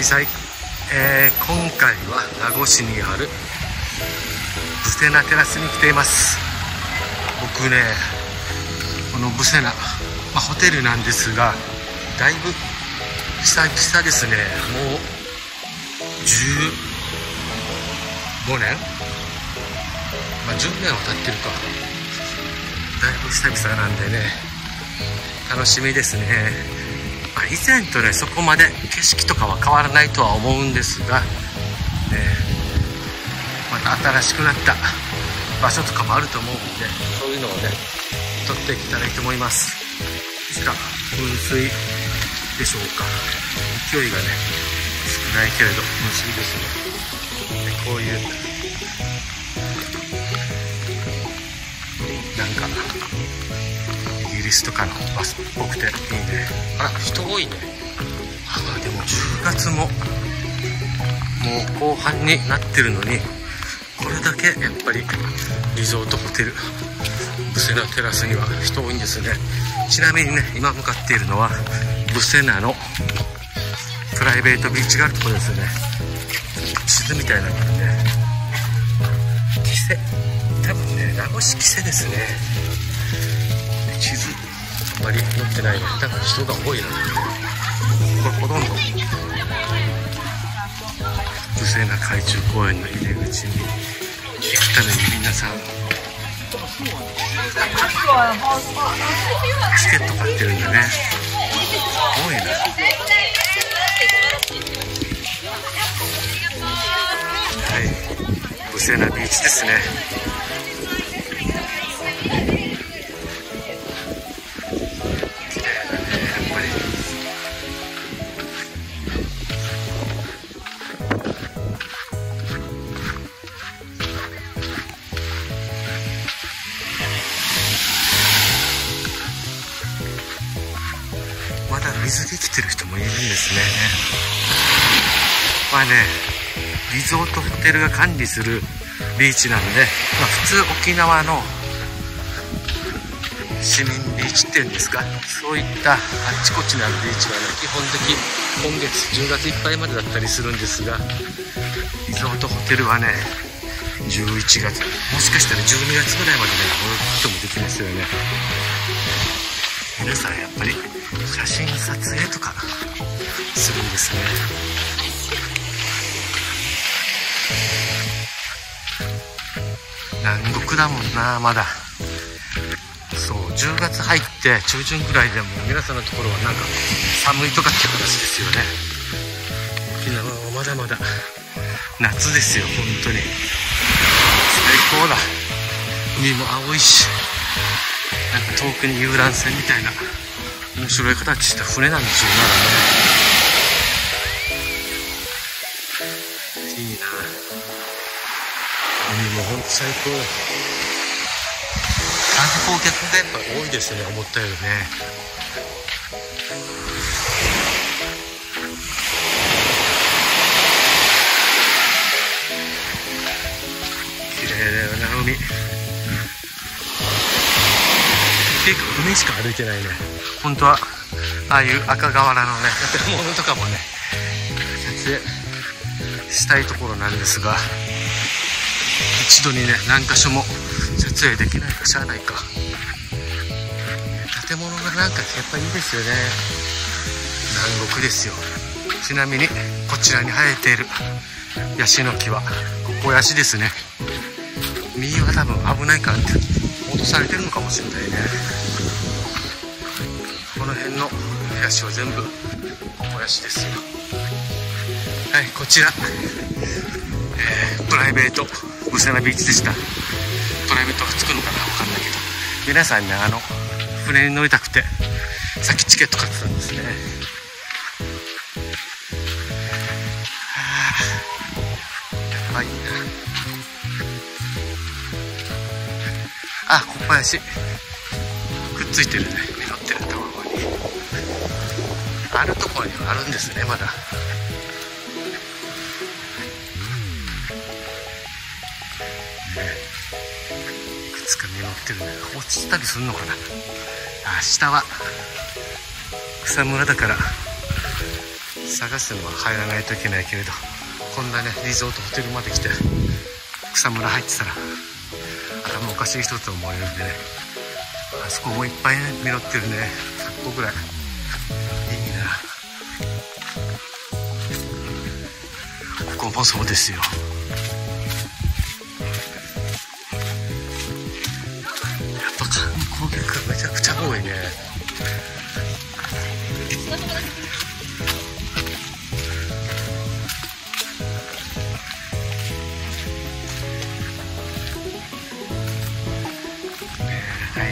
はいさい、えー、今回は名護市にあるブセナテラスに来ています。僕ねこのブセナ、まあ、ホテルなんですがだいぶ久々ですね。もう15年？まあ10年は経ってるか。だいぶ久々なんでね楽しみですね、まあ、以前とねそこまで景色とかは変わらないとは思うんですが、ね、また新しくなった場所とかもあると思うんでそういうのをね撮っていけたらいいと思います。こちら噴水でしょうか。勢いがね少ないけれど噴水ですね。でこういうなんかリスとかのバスっぽくて。いいねあら人多いね。あでも10月ももう後半になってるのにこれだけやっぱりリゾートホテルブセナテラスには人多いんですね。ちなみにね今向かっているのはブセナのプライベートビーチがあるところですね。地図みたいなのがねキセ多分ね名護市キセですね。地図あまり載ってないね多分人が多いなこれほとんど。ブセナ海中公園の入り口に。行くために皆さんチケット買ってるんだね多いなはい。ブセナビーチですね。ですね。まあねリゾートホテルが管理するビーチなんで、まあ、普通沖縄の市民ビーチっていうんですかそういったあっちこっちにあるビーチはね基本的今月10月いっぱいまでだったりするんですがリゾートホテルはね11月もしかしたら12月ぐらいまでねこういうこともできますよね。皆さんやっぱり。写真撮影とかするんですね。南国だもんなまだ。そう10月入って中旬ぐらいでも皆さんのところはなんか寒いとかって話ですよね。沖縄はまだまだ夏ですよ本当に。最高だ。海も青いし。なんか遠くに遊覧船みたいな面白い形した船なんでしょうなね。いいな。海もほんと最高。観光客がやっぱ多いですね。思ったよりね。綺麗だよな海。結構海しか歩いてないね。本当はああいう赤瓦のね 建物とかもね撮影したいところなんですが一度にね何箇所も撮影できないかしゃあないか。建物がなんかやっぱいいですよね。南国ですよ。ちなみにこちらに生えているヤシの木はここヤシですね。実は多分危ないからって落とされてるのかもしれないね。この辺のヤシは全部ここヤシですよ。はいこちら、えー、プライベートブセナビーチでした。プライベートがつくのかなわかんないけど。皆さんねあの船に乗りたくてさっきチケット買ってたんですね。はあはいな。あ小林。くっついてるね。実ってる卵に。あるところにはあるんですねまだ。いくつか実ってるね。落ちたりするのかな。あ下は。草むらだから。探すのは入らないといけないけれど。こんなねリゾートホテルまで来て。草むら入ってたら。頭おかしい人と思われるんでね。あそこもいっぱいね実ってるね100個ぐらい。いいな。ここもそうですよ。やっぱ観光客めちゃくちゃ多いね。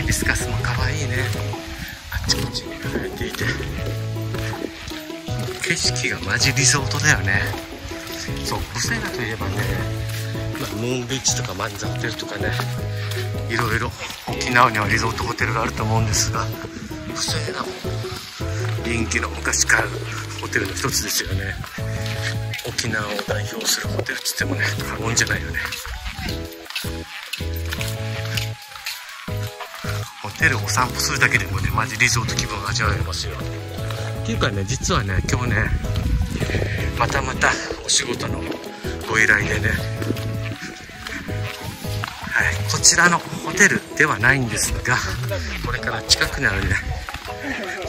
イビスカスも可愛いね。あっちこっちに生えていて。景色がマジリゾートだよね。そうブセナといえばね、まあ、ムーンビーチとかマンザホテルとかねいろいろ沖縄にはリゾートホテルがあると思うんですがブセナも人気の昔からあるホテルの一つですよね。沖縄を代表するホテルっつってもね過言じゃないよね。ホテルお散歩するだけでもねマジリゾート気分味わえますよっていうかね実はね今日ねまたまたお仕事のご依頼でね。はいこちらのホテルではないんですがこれから近くにあるね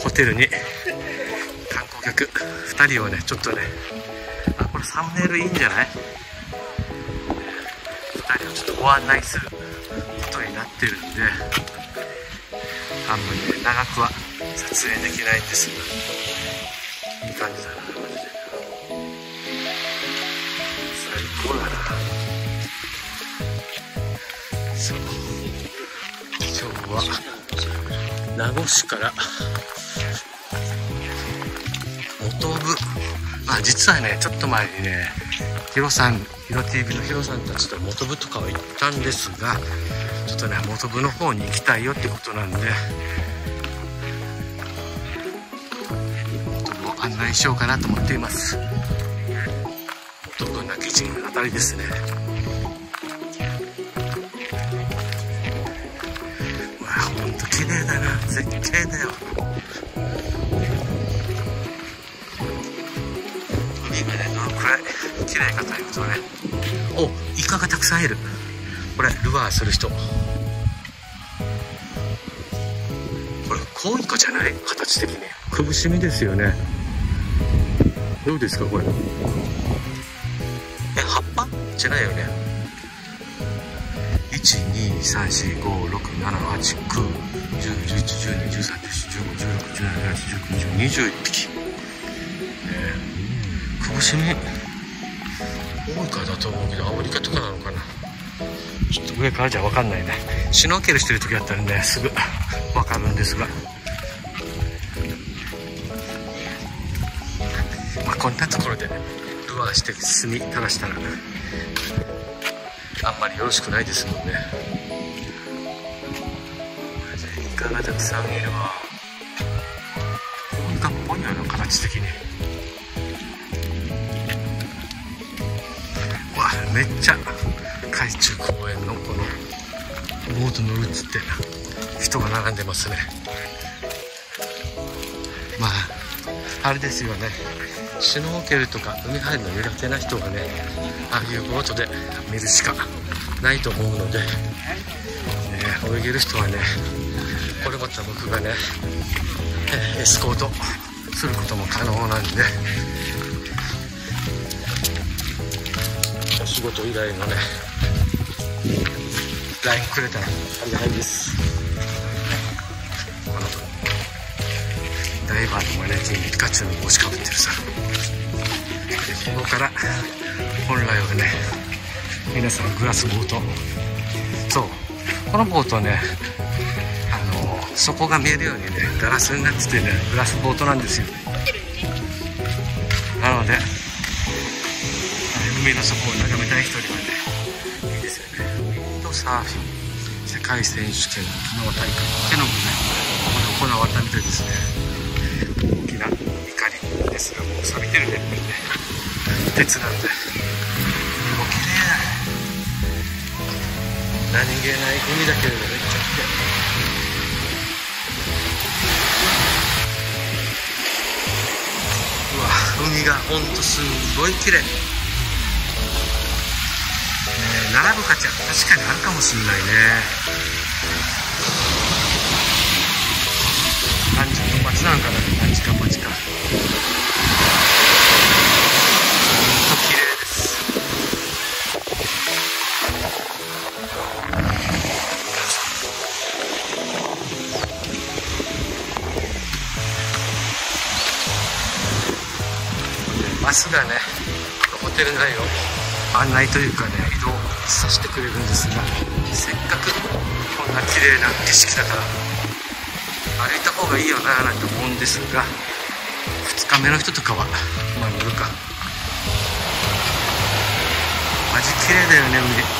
ホテルに観光客2人をねちょっとねあこれサムネイルいいんじゃない？2人をちょっとご案内することになってるんであんまりね長くは撮影できないんですがいい感じだなマジで最高だなそう今日は名護市から元部あ実はねちょっと前にねヒロさんヒロ TV のヒロさんたちと元部とかは行ったんですがちょっとね元部の方に行きたいよってことなんで元部を案内しようかなと思っています。元部泣き陣あたりですね。うわほんと綺麗だな。絶景だよ。海がねどのくらい綺麗かというとね。おイカがたくさんいる。これルアーする人。これコウイカじゃない？形的に。くぶしみですよね。どうですかこれ？え葉っぱ？じゃないよね。123456789101112131415161718192021匹ねくぶしみ多いかだと思うけどアオリカとかなのかなちょっと上からじゃ分かんないね。シュノーケルしてる時だったらね。すぐ。分かるんですが。まあこんなところでルアーして炭垂らしたらあんまりよろしくないですもんね。イカがたくさんいるわ。イカっぽいよな形的に。わめっちゃ海中公園のこのボート乗るっつって人が並んでますね。まああれですよね。シュノーケルとか海入るの苦手な人がねああいうボートで見るしかないと思うので、ね、泳げる人はねこれまた僕がね、エスコートすることも可能なんでお仕事以外のね LINE くれたらありがたいです。このダイバーのマネキンにピカチュウの帽子かぶってるさ。でここから本来はね皆さんグラスボート。そう。このボートねあの底が見えるようにねガラスになっててねグラスボートなんですよ。なので海の底を眺めたい人にはドサーフィン世界選手権昨日大会ってのもねここで行われたみたいですね。大きな怒りですがもう錆びてるねやっぱりね鉄なんで海も綺麗。だ何気ない海だけれどめっちゃ綺麗。うわ海がほんとすごい綺麗。並ぶ価値は確かにあるかもしんないね。なのかな何時間待ちか。バスがねホテル内を案内というかね移動させてくれるんですがせっかくこんな綺麗な景色だから歩いた方がいいよななんて思うんですが2日目の人とかはまあ乗るか。マジ綺麗だよね海。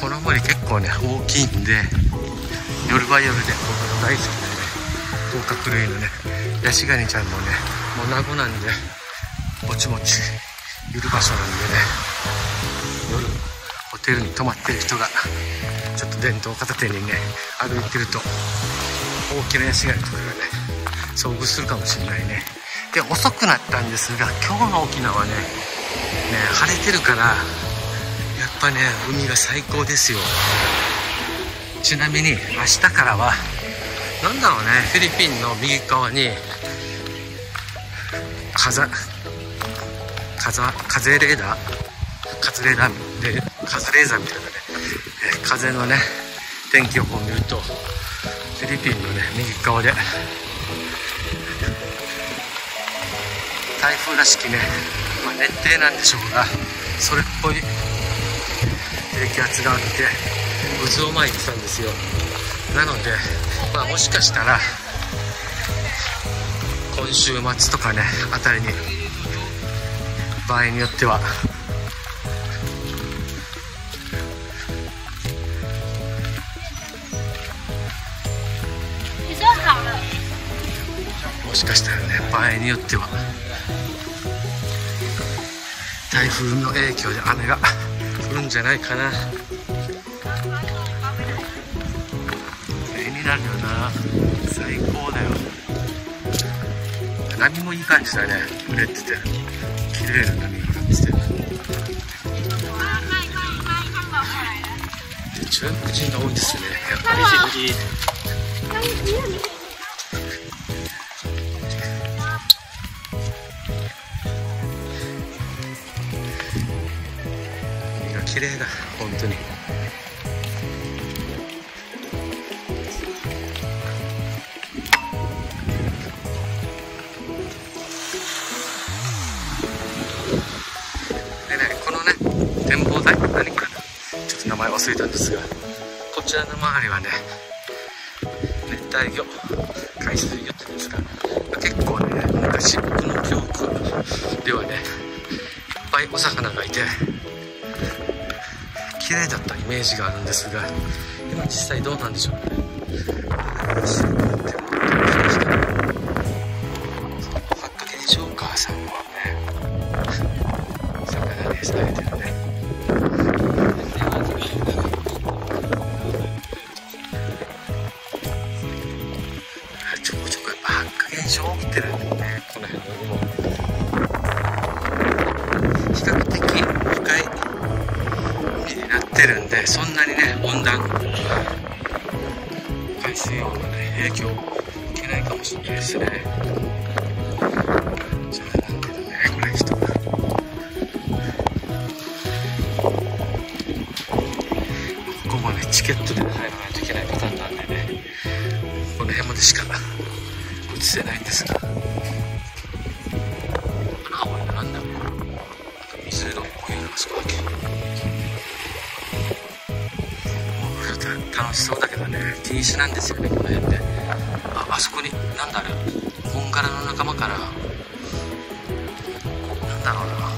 この森結構ね大きいんで夜は夜で僕の大好きなね甲殻類のねヤシガニちゃんもねもう名護なんでもちもちいる場所なんでね夜ホテルに泊まってる人がちょっと伝統片手にね歩いてると大きなヤシガニとかがね遭遇するかもしれないね。で遅くなったんですが今日の沖縄はねね晴れてるからぱね海が最高ですよ。ちなみに明日からは何だろうねフィリピンの右側に風風風レーダー風レーダーで風レーザーみたいなね、え風のね天気予報を見るとフィリピンのね右側で台風らしきね、まあ、熱帯なんでしょうがそれっぽい気圧があって渦を巻いてたんですよ。なのでまあもしかしたら今週末とかねあたりに場合によってはもしかしたらね場合によっては台風の影響で雨がるんじゃないかな。絵になるよな。最高だよ。波もいい感じだねうね。ってて。綺麗な波になってて。中国人が多いですね。やっぱり。綺麗だ本当に。でねこのね展望台何かちょっと名前忘れたんですがこちらの周りはね熱帯魚海水魚って言うんですか。結構ね昔僕の記憶ではねいっぱいお魚がいて綺麗だったイメージがあるんですが今実際どうなんでしょうね。海水温のね影響を受けないかもしれない。ですねじゃあなんけどねこれ人がここもねチケットで。入らない。といけないパターンなんでね。この辺までしか映せないんですがこに何だあれホンガラの仲間から。なんだろうな。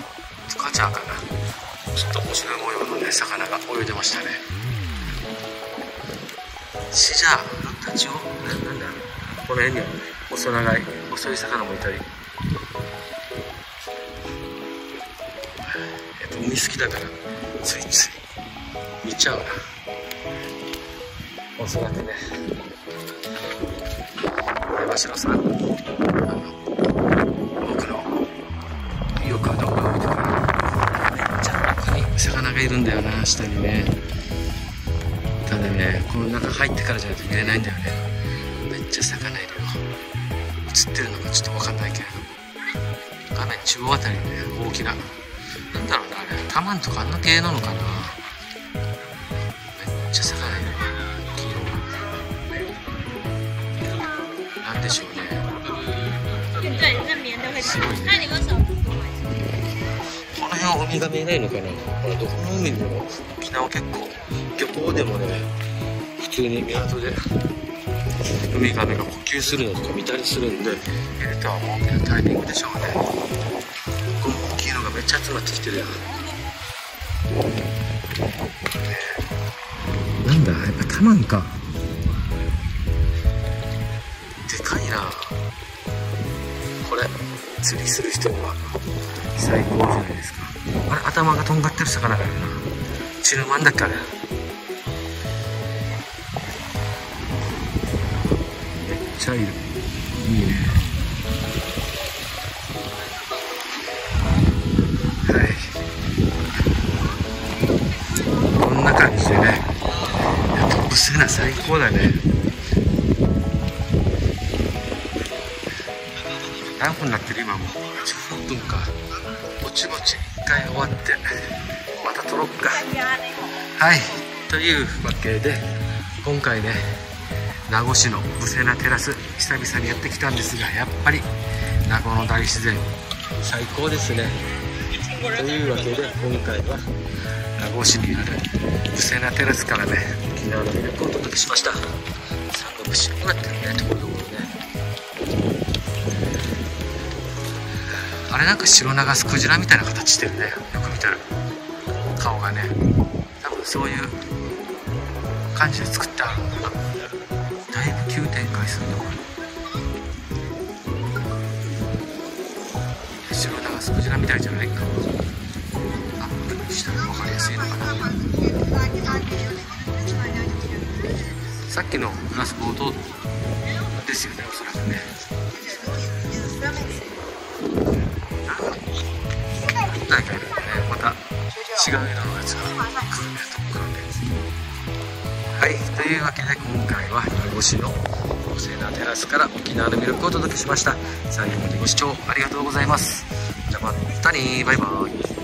スカチャーかな。ちょっと面白い模様のね魚が泳いでましたね。シジャータチウオなんだこの辺には細長い細い魚もいたり。やっぱ海好きだからついつい見ちゃうな。おそらくね。山城さ。あの僕のよく動画を見てかめっちゃここに魚がいるんだよな下にね。ただねこの中入ってからじゃないと見れないんだよね。めっちゃ魚いるよ。映ってるのかちょっと分かんないけれど画面中央あたりにね大きな。なんだろうなあれ。タマンとかあんな系なのかな。めっちゃ魚いる。すごいね？この辺は海が見えないのかなほらどこの海も沖縄結構漁港でもね普通に港でウミガメが呼吸するのとか見たりするんで入れたはもうけるタイミングでしょうねこの大きいのがめっちゃ集まってきてるやんなんだやっぱタマンか釣りする人には最高じゃないですか。あれ頭がとんがってる魚がいるな。チルマンだっけあれ。めっちゃいるいいね。はい。こんな感じでねやっぱブセナ最高だねってる今もう。10分か。ぼちぼち1回終わってまた撮ろっか。はい。というわけで今回ね名護市のブセナテラス久々にやってきたんですがやっぱり名護の大自然最高ですね。というわけで今回は名護市にあるブセナテラスからね沖縄の魅力をお届けしました。サンゴ白くなってねあれなんか白長スクジラみたいな形してるね。よく見たら顔がね。多分そういう感じで作ってあるんだな。だいぶ急展開するねこれ白長スクジラみたいじゃないか。アップにしたら分かりやすいのかな。さっきのグラスボートですよねおそらくね。何体かいるんでねまた違う色のやつが。来るねと思うんではいというわけで今回は名護市の高性能テラスから沖縄の魅力をお届けしました。最後までご視聴ありがとうございます。じゃあまたねバイバイ。